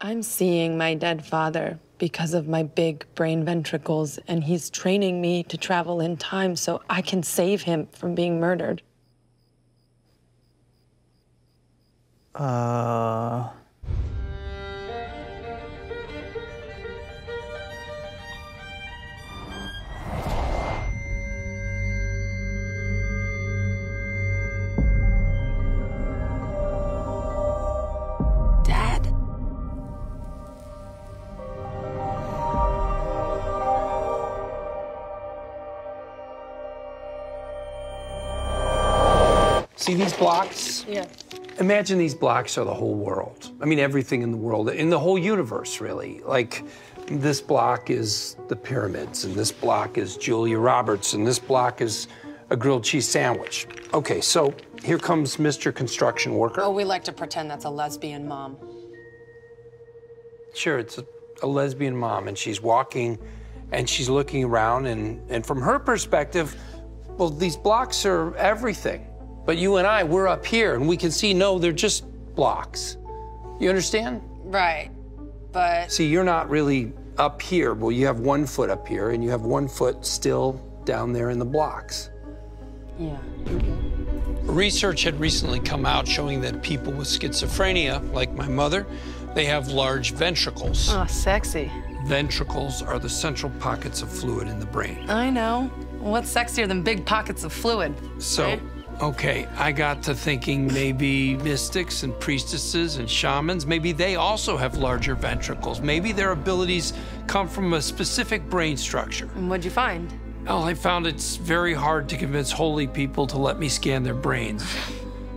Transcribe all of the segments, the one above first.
I'm seeing my dead father because of my big brain ventricles, and he's training me to travel in time so I can save him from being murdered. Uh. See these blocks? Yeah. Imagine these blocks are the whole world. I mean, everything in the world, in the whole universe, really. Like, this block is the pyramids, and this block is Julia Roberts, and this block is a grilled cheese sandwich. Okay, so here comes Mr. Construction Worker. Oh, we like to pretend that's a lesbian mom. Sure, it's a, a lesbian mom, and she's walking and she's looking around, and, and from her perspective, well, these blocks are everything. But you and I, we're up here, and we can see, no, they're just blocks. You understand? Right. But See, you're not really up here. Well, you have one foot up here, and you have one foot still down there in the blocks. yeah. Research had recently come out showing that people with schizophrenia, like my mother, they have large ventricles. Oh, sexy. Ventricles are the central pockets of fluid in the brain. I know. What's sexier than big pockets of fluid? So, right? Okay, I got to thinking maybe mystics and priestesses and shamans, maybe they also have larger ventricles. Maybe their abilities come from a specific brain structure. And what'd you find? Well, I found it's very hard to convince holy people to let me scan their brains.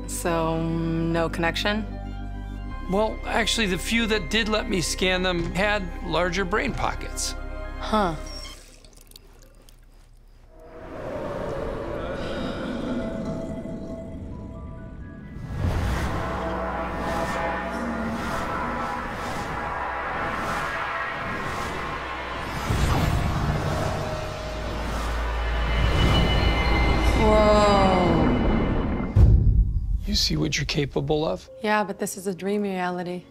So, no connection? Well, actually, the few that did let me scan them had larger brain pockets. Huh. You see what you're capable of? Yeah, but this is a dream reality.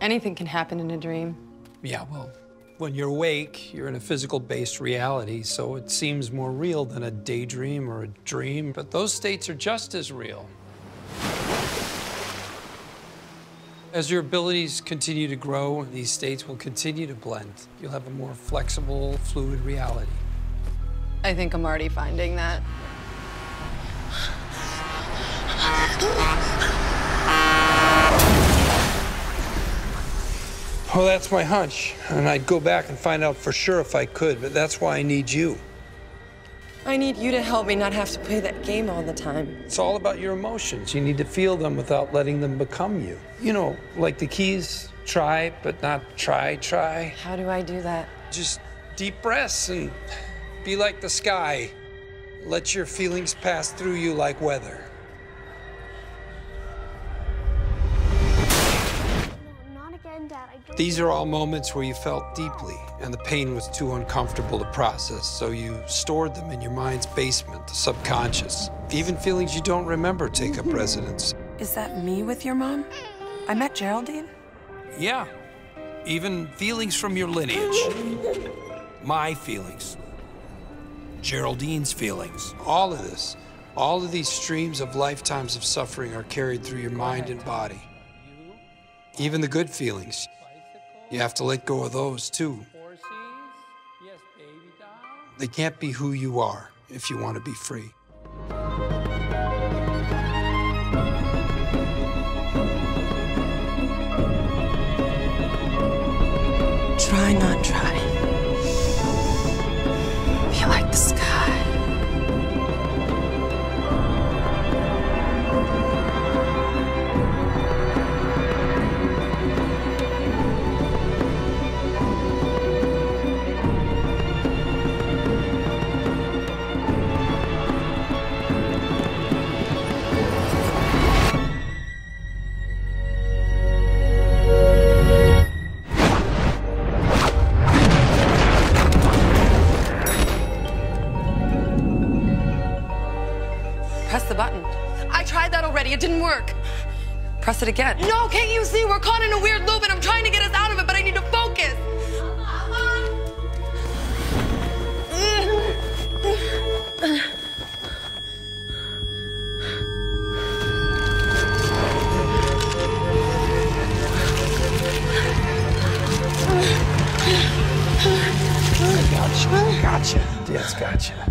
Anything can happen in a dream. Yeah, well, when you're awake, you're in a physical based reality, so it seems more real than a daydream or a dream, but those states are just as real. As your abilities continue to grow, these states will continue to blend. You'll have a more flexible, fluid reality. I think I'm already finding that. Well, that's my hunch, and I'd go back and find out for sure if I could, but that's why I need you. I need you to help me not have to play that game all the time. It's all about your emotions. You need to feel them without letting them become you. You know, like the keys, try, but not try, try. How do I do that? Just deep breaths and be like the sky. Let your feelings pass through you like weather. Not again, Dad. I don't These are all moments where you felt deeply and the pain was too uncomfortable to process, so you stored them in your mind's basement, the subconscious. Even feelings you don't remember take up residence. Is that me with your mom? I met Geraldine. Yeah, even feelings from your lineage. My feelings. Geraldine's feelings. All of this, all of these streams of lifetimes of suffering are carried through your mind and body. Even the good feelings. You have to let go of those too. They can't be who you are if you want to be free. Press the button. I tried that already. It didn't work. Press it again. No, can't you see? We're caught in a weird loop and I'm trying to get us out of it, but I need to focus. Gotcha. Yes, gotcha.